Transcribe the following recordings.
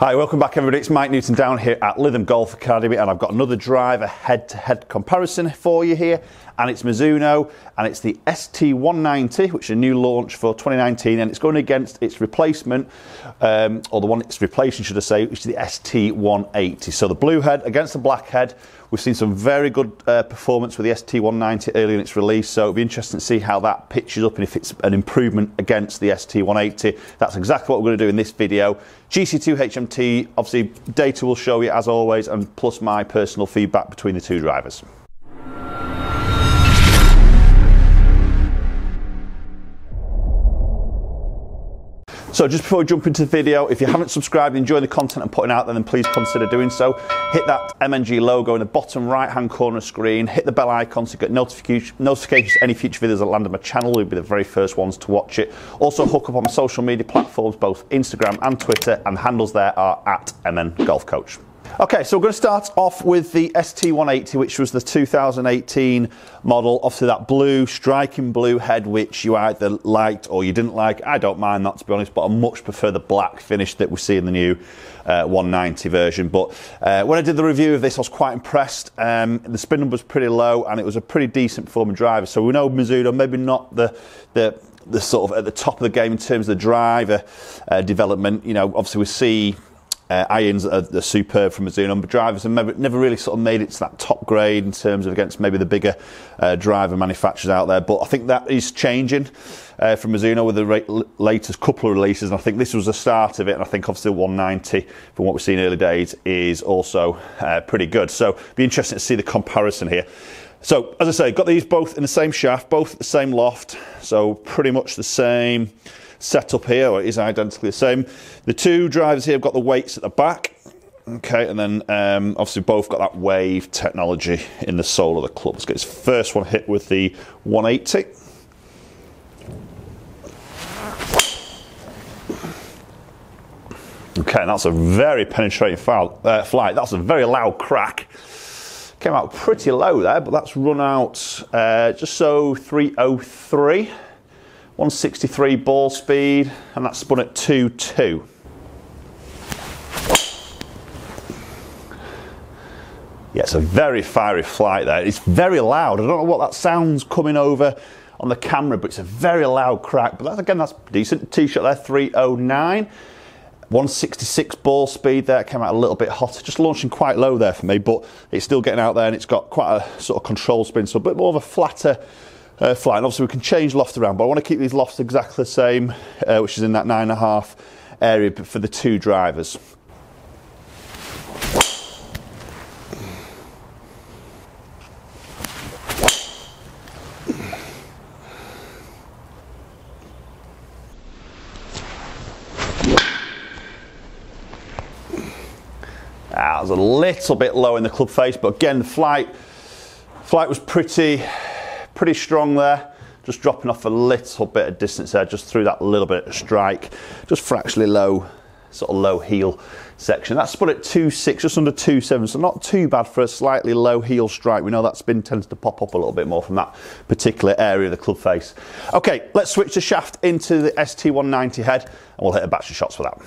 Hi, welcome back everybody. It's Mike Newton down here at Lytham Golf Academy and I've got another driver head-to-head comparison for you here and it's Mizuno and it's the ST190 which is a new launch for 2019 and it's going against its replacement um, or the one it's replacing should I say which is the ST180. So the blue head against the black head We've seen some very good uh, performance with the ST190 early in its release, so it'll be interesting to see how that pitches up and if it's an improvement against the ST180. That's exactly what we're going to do in this video. GC2 HMT, obviously data will show you as always, and plus my personal feedback between the two drivers. So just before we jump into the video, if you haven't subscribed and enjoy the content I'm putting out there, then please consider doing so. Hit that MNG logo in the bottom right hand corner screen, hit the bell icon to get notifications notifications any future videos that land on my channel. You'll be the very first ones to watch it. Also hook up on my social media platforms, both Instagram and Twitter, and handles there are at MN Golf Coach. Okay, so we're going to start off with the ST180, which was the 2018 model. Obviously, that blue, striking blue head, which you either liked or you didn't like. I don't mind that, to be honest, but I much prefer the black finish that we see in the new uh, 190 version. But uh, when I did the review of this, I was quite impressed. Um, the spin number was pretty low, and it was a pretty decent performing driver. So we know Mizuno, maybe not the the the sort of at the top of the game in terms of the driver uh, development. You know, obviously we see uh, irons are, are superb from Mizuno, but drivers have never, never, really sort of made it to that top grade in terms of against maybe the bigger uh, driver manufacturers out there. But I think that is changing uh, from Mizuno with the ra- latest couple of releases, and I think this was the start of it. And I think obviously 190 from what we've seen early days is also uh, pretty good. So be interesting to see the comparison here. So as I say, got these both in the same shaft, both the same loft, so pretty much the same setup here, is identically the same. The two drivers here have got the weights at the back. Okay, and then um, obviously both got that wave technology in the sole of the club. Let's get this first one hit with the 180. Okay, that's a very penetrating uh, flight. That's a very loud crack. Came out pretty low there, but that's run out uh, just so 303. 163 ball speed, and that's spun at 2 2. Yeah, it's a very fiery flight there. It's very loud. I don't know what that sounds coming over on the camera, but it's a very loud crack. But that's, again, that's decent. Shot there, 309. 166 ball speed there, came out a little bit hotter, just launching quite low there for me, but it's still getting out there and it's got quite a sort of control spin, so a bit more of a flatter uh, flying. Obviously, we can change loft around, but I want to keep these lofts exactly the same, uh, which is in that nine and a half area for the two drivers. Ah, was a little bit low in the club face, but again, the flight flight was pretty pretty strong there. Just dropping off a little bit of distance there, just through that little bit of strike. Just fractionally low, sort of low heel section. That's put at 2.6, just under 2.7, so not too bad for a slightly low heel strike. We know that spin tends to pop up a little bit more from that particular area of the club face. Okay, let's switch the shaft into the ST190 head, and we'll hit a batch of shots for that.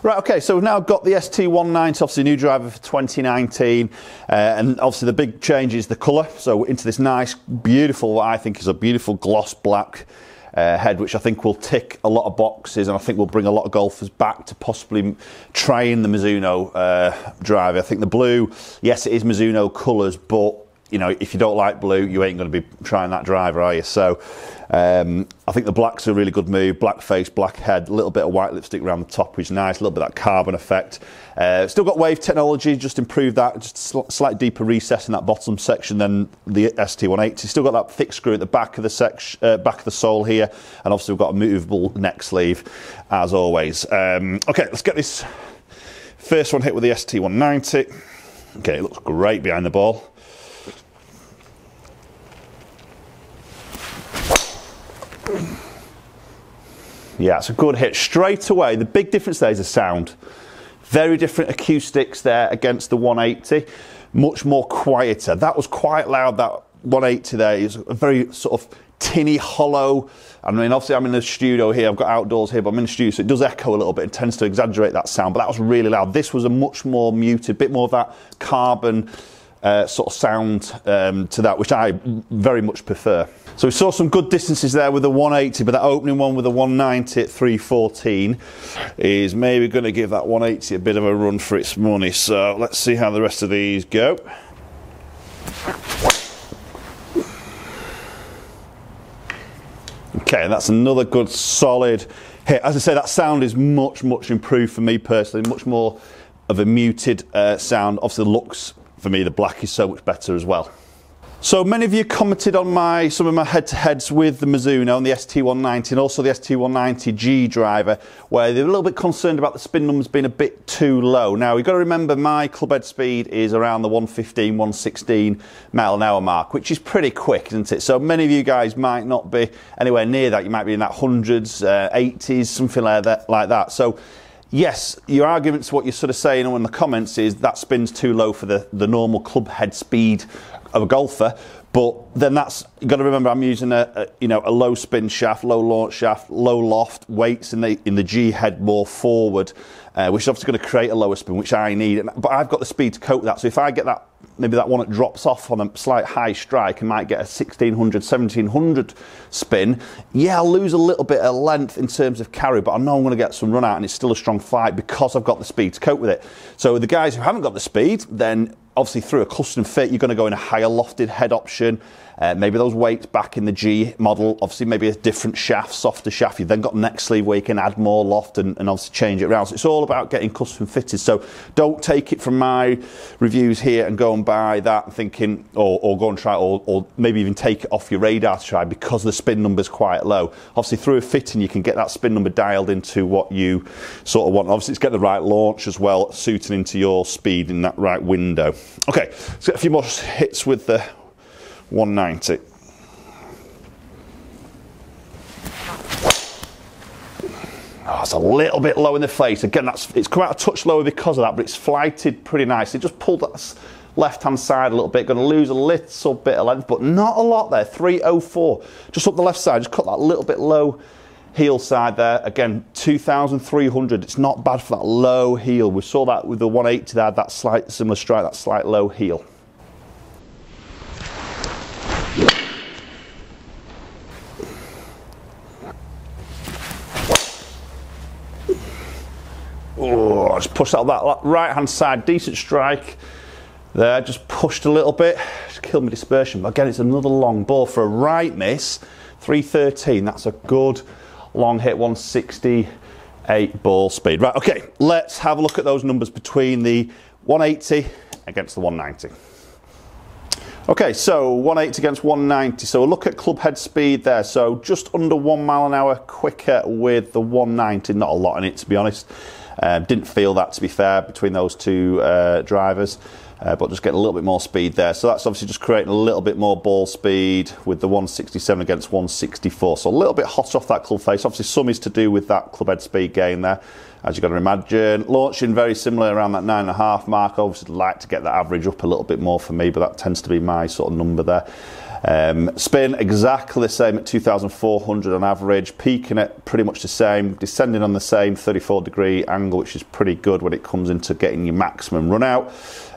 Right, okay, so we've now got the ST190, obviously new driver for 2019, uh, and obviously the big change is the colour. So into this nice, beautiful, what I think is a beautiful gloss black uh, head, which I think will tick a lot of boxes, and I think will bring a lot of golfers back to possibly trying the Mizuno uh, driver. I think the blue, yes, it is Mizuno colours, but you know, if you don't like blue, you ain't going to be trying that driver, are you? So um, I think the black's a really good move. Black face, black head, a litch bit of white lipstick around the top, which is nice. A little bit of that carbon effect. Uh, still got wave technology, just improved that. Just sl- slight deeper recess in that bottom section than the ST180. Still got that thick screw at the back of the uh, back of the sole here, and obviously we've got a movable neck sleeve, as always. Um, okay, let's get this first one hit with the ST190. Okay, it looks great behind the ball. Yeah, it's a good hit straight away. The big difference there is the sound. Very different acoustics there against the 180. Much more quieter. That was quite loud. That 180 there is a very sort of tinny, hollow. I mean, obviously, I'm in the studio here. I've got outdoors here, but I'm in the studio, so it does echo a little bit. It tends to exaggerate that sound, but that was really loud. This was a much more muted, bit more of that carbon uh, sort of sound um, to that, which I very much prefer. So we saw some good distances there with the 180, but that opening one with the 190 at 314 is maybe going to give that 180 a bit of a run for its money. So let's see how the rest of these go. Okay, that's another good solid hit. As I say, that sound is much, much improved for me personally, much more of a muted uh, sound. Obviously, looks for me, the black is so much better as well. So many of you commented on my some of my head-to-heads with the Mizuno and the ST190 and also the ST190G driver where they're a little bit concerned about the spin numbers being a bit too low. Now you've got to remember my club head speed is around the 115, 116 mile an hour mark, which is pretty quick, isn't it? So many of you guys might not be anywhere near that. You might be in that hundreds, uh, 80s, something like that. Like that. So yes, your argument to what you're sort of saying in the comments is that spin's too low for the, the normal club head speed of a golfer. But then that's you've got to remember I'm using a, a, you know a low spin shaft, low launch shaft, low loft weights in the in the G head more forward, uh, which is obviously going to create a lower spin, which I need. But I've got the speed to cope with that. So if I get that maybe that one that drops off on a slight high strike and might get a 1600, 1700 spin, yeah, I'll lose a little bit of length in terms of carry, but I know I'm going to get some run out and it's still a strong flight because I've got the speed to cope with it. So the guys who haven't got the speed, then obviously through a custom fit, you're going to go in a higher lofted head option. Uh, maybe those weights back in the G model, obviously maybe a different shaft, softer shaft. You've then got neck sleeve where you can add more loft and, and obviously change it around. So it's all about getting custom fitted. So don't take it from my reviews here and go and buy that and thinking, or, or go and try, or, or maybe even take it off your radar to try because the spin number's quite low. Obviously through a fitting, you can get that spin number dialed into what you sort of want. Obviously it's get the right launch as well, suiting into your speed in that right window. Okay, let's get a few more hits with the 190. Oh, it's a little bit low in the face. Again, that's it's come out a touch lower because of that, but it's flighted pretty nicely. Just pulled that left hand side a little bit. Going to lose a little bit of length, but not a lot there. 304. Just up the left side, just cut that little bit low heel side there. Again, 2,300. It's not bad for that low heel. We saw that with the 180 there, that slight similar strike, that slight low heel. Oh, just push out that right hand side, decent strike there, just pushed a little bit, just killed my dispersion. But again, it's another long ball for a right miss, 313. That's a good long hit, 168 ball speed. Right, okay, let's have a look at those numbers between the 180 against the 190. Okay, so 180 against 190. So look at club head speed there. So just under one mile an hour quicker with the 190. Not a lot in it, to be honest. Um, didn't feel that, to be fair, between those two uh, drivers. Uh, but just getting a little bit more speed there. So that's obviously just creating a little bit more ball speed with the 167 against 164. So a little bit hot off that club face. Obviously, some is to do with that club head speed gain there, as you've got to imagine. Launching very similar around that nine and a half mark. Obviously, like to get that average up a little bit more for me, but that tends to be my sort of number there. Um, spin exactly the same at 2,400 on average, peaking at pretty much the same, descending on the same 34 degree angle, which is pretty good when it comes into getting your maximum run out.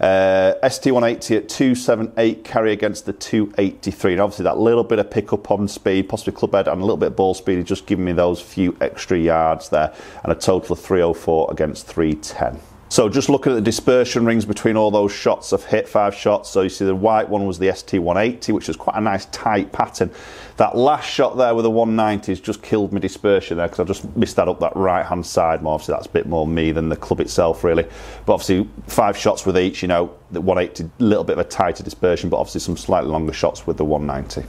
Uh, ST180 at 278 carry against the 283. And obviously, that little bit of pickup on speed, possibly club head, and a little bit of ball speed is just giving me those few extra yards there, and a total of 304 against 310. So just looking at the dispersion rings between all those shots, I've hit five shots. So you see the white one was the ST180, which was quite a nice tight pattern. That last shot there with the 190s just killed me dispersion there because I just missed that up that right hand side more. Obviously that's a bit more me than the club itself really. But obviously five shots with each, you know, the 180, a little bit of a tighter dispersion, but obviously some slightly longer shots with the 190.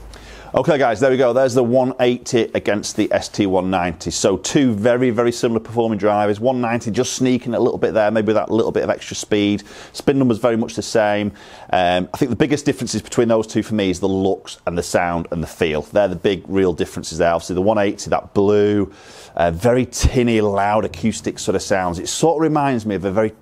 Okay, guys, there we go. There's the 180 against the ST190. So two very, very similar performing drivers. 190 just sneaking a little bit there, maybe that little bit of extra speed. Spin numbers very much the same. Um, I think the biggest differences between those two for me is the looks and the sound and the feel. They're the big, real differences there. Obviously, the 180, that blue, uh, very tinny, loud acoustic sort of sounds. It sort of reminds me of a very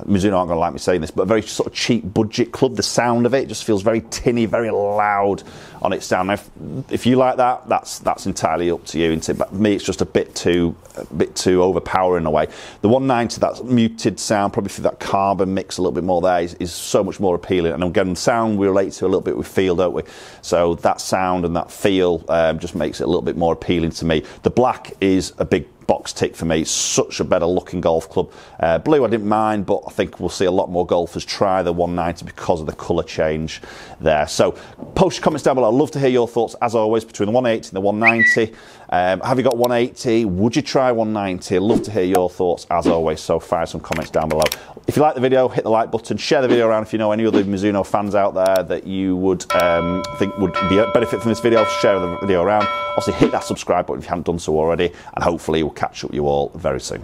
Mizuno aren't going to like me saying this, but a very sort of cheap budget club. The sound of it just feels very tinny, very loud on its sound. Now, if, if you like that, that's that's entirely up to you. Into but me, it's just a bit too a bit too overpowering in a way. The 190, that muted sound, probably through that carbon mix a little bit more there, is, is so much more appealing. And again, sound we relate to a little bit with feel, don't we? So that sound and that feel um, just makes it a little bit more appealing to me. The black is a big box tick for me. It's such a better looking golf club. Uh, blue I didn't mind, but I think we'll see a lot more golfers try the 190 because of the colour change there. So post your comments down below. I'd love to hear your thoughts as always between the 180 and the 190. Um, have you got 180? Would you try 190? I'd love to hear your thoughts as always. So fire some comments down below. If you like the video, hit the like button, share the video around if you know any other Mizuno fans out there that you would um, think would be benefit from this video, share the video around. Obviously hit that subscribe button if you haven't done so already and hopefully we'll catch up with you all very soon.